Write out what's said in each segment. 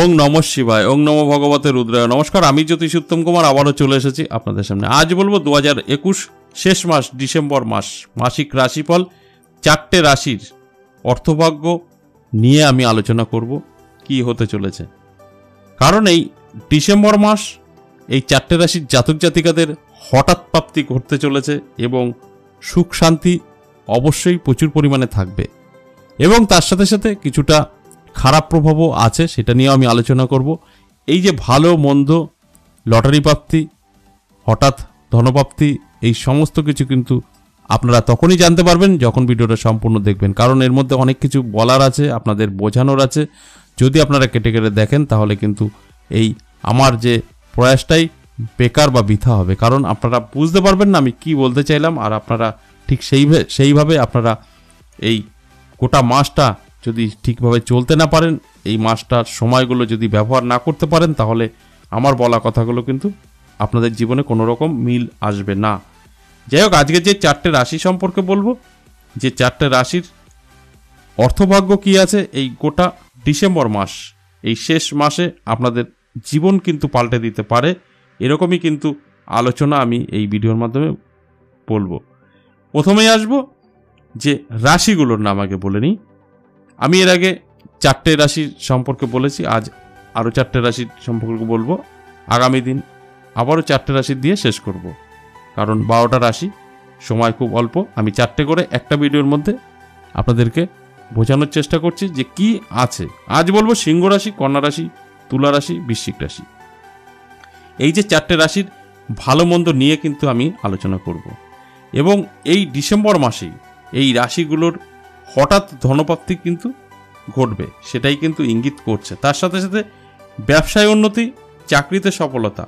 ওং নম শিবায়, ওং নম ভগবতে রুদ্রায়। নমস্কার, আমি জ্যোতিষ উত্তম কুমার, আবারও চলে এসেছি আপনাদের সামনে। আজ বলব দু হাজার একুশ শেষ মাস, ডিসেম্বর মাস, মাসিক রাশিফল, চারটে রাশির অর্থভাগ্য নিয়ে আমি আলোচনা করব, কি হতে চলেছে। কারণ এই ডিসেম্বর মাস, এই চারটে রাশির জাতক জাতিকাদের হঠাৎ প্রাপ্তি ঘটতে চলেছে এবং সুখ শান্তি অবশ্যই প্রচুর পরিমাণে থাকবে। এবং তার সাথে সাথে কিছুটা খারাপ প্রভাবও আছে, সেটা নিয়েও আমি আলোচনা করব। এই যে ভালো, মন্দ, লটারি প্রাপ্তি, হঠাৎ ধনপ্রাপ্তি, এই সমস্ত কিছু কিন্তু আপনারা তখনই জানতে পারবেন যখন ভিডিওটা সম্পূর্ণ দেখবেন। কারণ এর মধ্যে অনেক কিছু বলার আছে, আপনাদের বোঝানোর আছে। যদি আপনারা কেটে কেটে দেখেন, তাহলে কিন্তু এই আমার যে প্রয়াসটাই বেকার বা বৃথা হবে। কারণ আপনারা বুঝতে পারবেন না আমি কি বলতে চাইলাম, আর আপনারা ঠিক সেই সেইভাবে আপনারা এই গোটা মাসটা যদি ঠিকভাবে চলতে না পারেন, এই মাসটার সময়গুলো যদি ব্যবহার না করতে পারেন, তাহলে আমার বলা কথাগুলো কিন্তু আপনাদের জীবনে কোনো রকম মিল আসবে না। যাই হোক, আজকে যে চারটে রাশি সম্পর্কে বলব, যে চারটে রাশির অর্থভাগ্য কি আছে, এই গোটা ডিসেম্বর মাস, এই শেষ মাসে আপনাদের জীবন কিন্তু পাল্টে দিতে পারে, এরকমই কিন্তু আলোচনা আমি এই ভিডিওর মাধ্যমে বলব। প্রথমেই আসব যে রাশিগুলোর নাম আগে বলে নিই। আমি এর আগে চারটে রাশির সম্পর্কে বলেছি, আজ আরও চারটে রাশির সম্পর্কে বলব। আগামী দিন আবারও চারটে রাশি দিয়ে শেষ করব। কারণ বারোটা রাশি, সময় খুব অল্প। আমি চারটে করে একটা ভিডিওর মধ্যে আপনাদেরকে বোঝানোর চেষ্টা করছি যে কি আছে। আজ বলব সিংহ রাশি, কন্যা রাশি, তুলা রাশি, বৃশ্চিক রাশি। এই যে চারটে রাশির ভালো মন্দ নিয়ে কিন্তু আমি আলোচনা করব। এবং এই ডিসেম্বর মাসেই এই রাশিগুলোর হঠাৎ ধনপ্রাপ্তি কিন্তু ঘটবে, সেটাই কিন্তু ইঙ্গিত করছে। তার সাথে সাথে ব্যবসায় উন্নতি, চাকরিতে সফলতা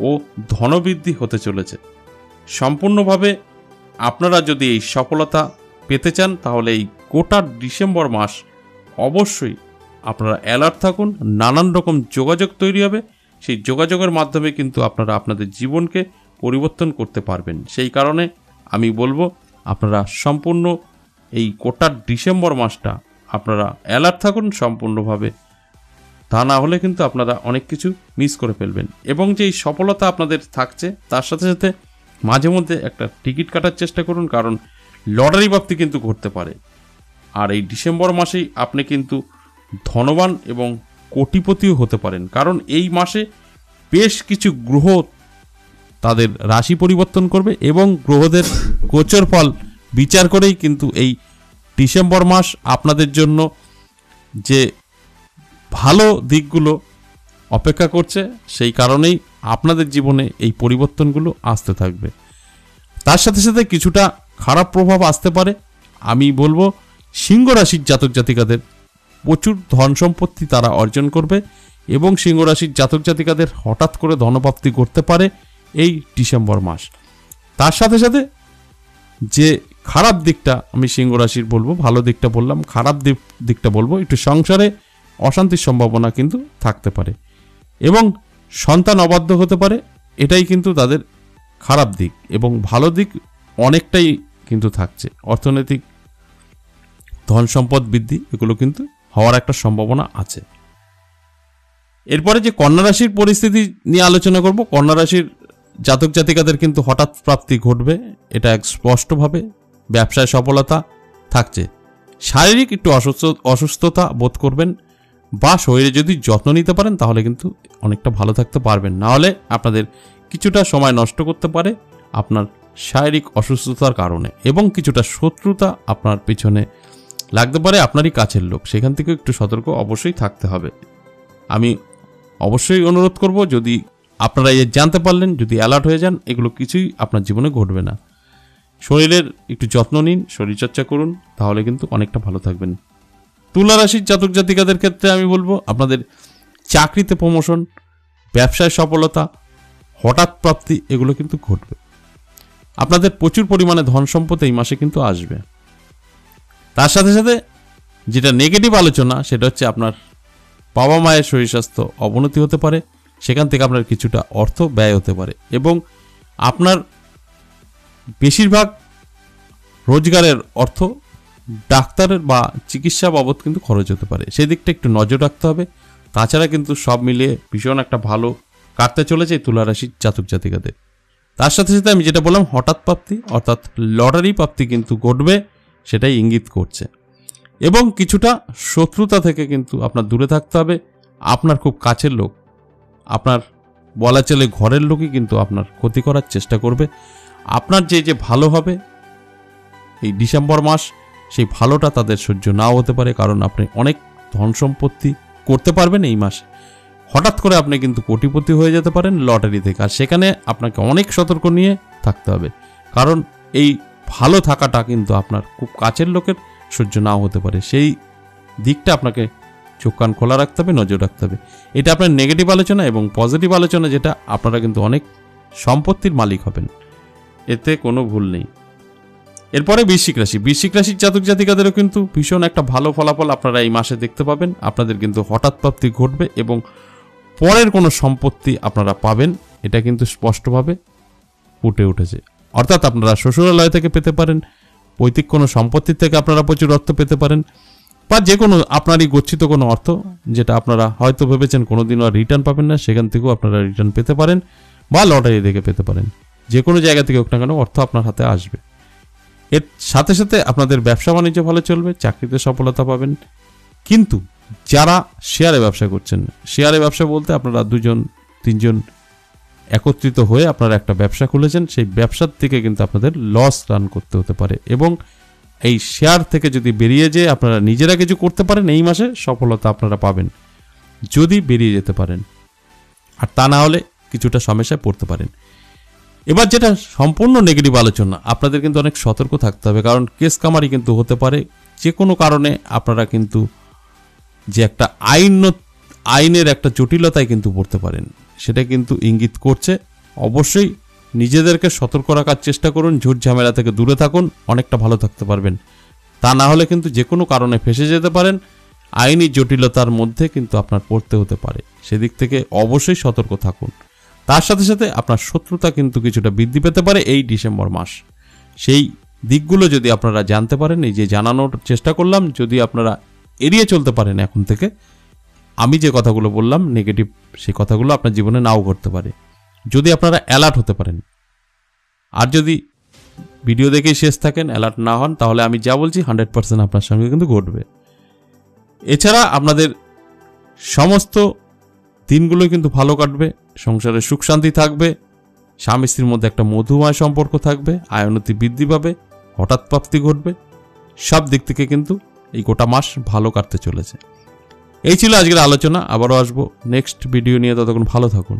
ও ধনবৃদ্ধি হতে চলেছে। সম্পূর্ণভাবে আপনারা যদি এই সফলতা পেতে চান, তাহলে এই গোটা ডিসেম্বর মাস অবশ্যই আপনারা অ্যালার্ট থাকুন, নানান রকম যোগাযোগ তৈরি হবে। সেই যোগাযোগের মাধ্যমে কিন্তু আপনারা আপনাদের জীবনকে পরিবর্তন করতে পারবেন। সেই কারণে আমি বলব, আপনারা সম্পূর্ণ এই গোটা ডিসেম্বর মাসটা আপনারা অ্যালার্ট থাকুন সম্পূর্ণভাবে। তা না হলে কিন্তু আপনারা অনেক কিছু মিস করে ফেলবেন। এবং যে সফলতা আপনাদের থাকছে, তার সাথে সাথে মাঝে মধ্যে একটা টিকিট কাটার চেষ্টা করুন, কারণ লটারি প্রাপ্তি কিন্তু ঘটতে পারে। আর এই ডিসেম্বর মাসেই আপনি কিন্তু ধনবান এবং কোটিপতিও হতে পারেন। কারণ এই মাসে বেশ কিছু গ্রহ তাদের রাশি পরিবর্তন করবে এবং গ্রহদের গোচর ফল বিচার করেই কিন্তু এই ডিসেম্বর মাস আপনাদের জন্য যে ভালো দিকগুলো অপেক্ষা করছে, সেই কারণেই আপনাদের জীবনে এই পরিবর্তনগুলো আসতে থাকবে। তার সাথে সাথে কিছুটা খারাপ প্রভাব আসতে পারে। আমি বলব সিংহ রাশির জাতক জাতিকাদের প্রচুর ধন সম্পত্তি তারা অর্জন করবে এবং সিংহ রাশির জাতক জাতিকাদের হঠাৎ করে ধনপ্রাপ্তি করতে পারে এই ডিসেম্বর মাস। তার সাথে সাথে যে খারাপ দিকটা আমি সিংহ রাশির বলব, ভালো দিকটা বললাম, খারাপ দিক, দিকটা বলব, একটু সংসারে অশান্তির সম্ভাবনা কিন্তু থাকতে পারে। এবং সন্তান অবাধ্য হতে পারে, এটাই কিন্তু তাদের খারাপ দিক এবং ভালো দিক অনেকটাই কিন্তু থাকছে। অর্থনৈতিক ধন সম্পদ বৃদ্ধি, এগুলো কিন্তু হওয়ার একটা সম্ভাবনা আছে। এরপরে যে কন্যা রাশির পরিস্থিতি নিয়ে আলোচনা করব, কন্যা রাশির জাতক জাতিকাদের কিন্তু হঠাৎ প্রাপ্তি ঘটবে, এটা এক স্পষ্টভাবে ব্যবসায় সফলতা থাকছে। শারীরিক একটু অসুস্থ, অসুস্থতা বোধ করবেন। বা শরীরে যদি যত্ন নিতে পারেন, তাহলে কিন্তু অনেকটা ভালো থাকতে পারবেন। নাহলে আপনাদের কিছুটা সময় নষ্ট করতে পারে আপনার শারীরিক অসুস্থতার কারণে এবং কিছুটা শত্রুতা আপনার পিছনে লাগতে পারে আপনারই কাছের লোক। সেখান থেকে একটু সতর্ক অবশ্যই থাকতে হবে। আমি অবশ্যই অনুরোধ করব, যদি আপনারা এ জানতে পারলেন, যদি অ্যালার্ট হয়ে যান, এগুলো কিছুই আপনার জীবনে ঘটবে না। শরীরের একটু যত্ন নিন, শরীরচর্চা করুন, তাহলে কিন্তু অনেকটা ভালো থাকবেন। তুলা রাশির জাতক জাতিকাদের ক্ষেত্রে আমি বলব, আপনাদের চাকরিতে প্রমোশন ব্যবসায় সফলতা, হঠাৎ প্রাপ্তি, এগুলো কিন্তু ঘটবে। আপনাদের প্রচুর পরিমাণে ধন সম্পদ এই মাসে কিন্তু আসবে। তার সাথে সাথে যেটা নেগেটিভ আলোচনা, সেটা হচ্ছে আপনার বাবা মায়ের শরীর স্বাস্থ্য অবনতি হতে পারে, সেখান থেকে আপনার কিছুটা অর্থ ব্যয় হতে পারে এবং আপনার বেশিরভাগ রোজগারের অর্থ ডাক্তারের বা চিকিৎসা বাবদ কিন্তু খরচ হতে পারে। সেই দিকটা একটু নজর রাখতে হবে। তাছাড়া কিন্তু সব মিলিয়ে ভীষণ একটা ভালো কাটতে চলেছে এই তুলা রাশির জাতক জাতিকাদের। তার সাথে সাথে আমি যেটা বললাম, হঠাৎ প্রাপ্তি, অর্থাৎ লটারি প্রাপ্তি কিন্তু ঘটবে, সেটাই ইঙ্গিত করছে। এবং কিছুটা শত্রুতা থেকে কিন্তু আপনার দূরে থাকতে হবে। আপনার খুব কাছের লোক, আপনার বলা চলে ঘরের লোকই কিন্তু আপনার ক্ষতি করার চেষ্টা করবে। আপনার যে যে ভালো হবে, এই ডিসেম্বর মাস, সেই ভালোটা তাদের সহ্য নাও হতে পারে, কারণ আপনি অনেক ধন সম্পত্তি করতে পারবেন এই মাসে। হঠাৎ করে আপনি কিন্তু কোটিপতি হয়ে যেতে পারেন লটারি থেকে, আর সেখানে আপনাকে অনেক সতর্ক নিয়ে থাকতে হবে। কারণ এই ভালো থাকাটা কিন্তু আপনার খুব কাছের লোকের সহ্য নাও হতে পারে। সেই দিকটা আপনাকে চোখ কান খোলা রাখতে হবে, নজর রাখতে হবে। এটা আপনার নেগেটিভ আলোচনা এবং পজিটিভ আলোচনা, যেটা আপনারা কিন্তু অনেক সম্পত্তির মালিক হবেন। এতে কোনো ভুল নেই। এরপরে বৃশ্চিক রাশি। বৃশ্চিক রাশির জাতক জাতিকাদেরও কিন্তু ভীষণ একটা ভালো ফলাফল আপনারা এই মাসে দেখতে পাবেন। আপনাদের কিন্তু হঠাৎ প্রাপ্তি ঘটবে এবং পরের কোনো সম্পত্তি আপনারা পাবেন, এটা কিন্তু স্পষ্টভাবে ফুটে উঠেছে। অর্থাৎ আপনারা শ্বশুরালয় থেকে পেতে পারেন, পৈতৃক কোনো সম্পত্তির থেকে আপনারা প্রচুর অর্থ পেতে পারেন, বা যে কোনো আপনারই গচ্ছিত কোনো অর্থ যেটা আপনারা হয়তো ভেবেছেন কোনোদিনও আর রিটার্ন পাবেন না, সেখান থেকেও আপনারা রিটার্ন পেতে পারেন, বা লটারি থেকে পেতে পারেন। যে কোনো জায়গা থেকে হোক না কেন অর্থ আপনার হাতে আসবে। এর সাথে সাথে আপনাদের ব্যবসা বাণিজ্য ভালো চলবে, চাকরিতে সফলতা পাবেন। কিন্তু যারা শেয়ারে ব্যবসা করছেন, শেয়ারে ব্যবসা বলতে আপনারা দুজন, তিনজন একত্রিত হয়ে আপনারা একটা ব্যবসা খুলেছেন, সেই ব্যবসার থেকে কিন্তু আপনাদের লস রান করতে হতে পারে এবং এই শেয়ার থেকে যদি বেরিয়ে যেয়ে আপনারা নিজেরা কিছু করতে পারেন, এই মাসে সফলতা আপনারা পাবেন, যদি বেরিয়ে যেতে পারেন। আর তা না হলে কিছুটা সমস্যায় পড়তে পারেন। এবার যেটা সম্পূর্ণ নেগেটিভ আলোচনা, আপনাদের কিন্তু অনেক সতর্ক থাকতে হবে, কারণ কেস কামারি কিন্তু হতে পারে। যে কোনো কারণে আপনারা কিন্তু যে একটা আইন, আইনের একটা জটিলতায় কিন্তু পড়তে পারেন। সেটা কিন্তু ইঙ্গিত করছে। অবশ্যই নিজেদেরকে সতর্ক রাখার চেষ্টা করুন, ঝুট ঝামেলা থেকে দূরে থাকুন, অনেকটা ভালো থাকতে পারবেন। তা না হলে কিন্তু যে কোনো কারণে ফেসে যেতে পারেন। আইনি জটিলতার মধ্যে কিন্তু আপনার পড়তে হতে পারে। সেদিক থেকে অবশ্যই সতর্ক থাকুন। তার সাথে সাথে আপনার শত্রুতা কিন্তু কিছুটা বৃদ্ধি পেতে পারে এই ডিসেম্বর মাস। সেই দিকগুলো যদি আপনারা জানতে পারেন, এই যে জানানোর চেষ্টা করলাম, যদি আপনারা এড়িয়ে চলতে পারেন এখন থেকে, আমি যে কথাগুলো বললাম নেগেটিভ সেই কথাগুলো আপনার জীবনে নাও ঘটতে পারে। যদি আপনারা অ্যালার্ট হতে পারেন। আর যদি ভিডিও দেখেই শেষ থাকেন অ্যালার্ট না হন, তাহলে আমি যা বলছি হান্ড্রেড পার্সেন্ট আপনার সঙ্গে কিন্তু ঘটবে। এছাড়া আপনাদের সমস্ত দিনগুলো কিন্তু ভালো কাটবে। সংসারে সুখ শান্তি থাকবে, স্বামী স্ত্রীর মধ্যে একটা মধুময় সম্পর্ক থাকবে আয়নতি বৃদ্ধি পাবে, হঠাৎ প্রাপ্তি ঘটবে। সব দিক থেকে কিন্তু এই গোটা মাস ভালো কাটতে চলেছে। এই ছিল আজকের আলোচনা, আবারও আসব নেক্সট ভিডিও নিয়ে, ততক্ষণ ভালো থাকুন।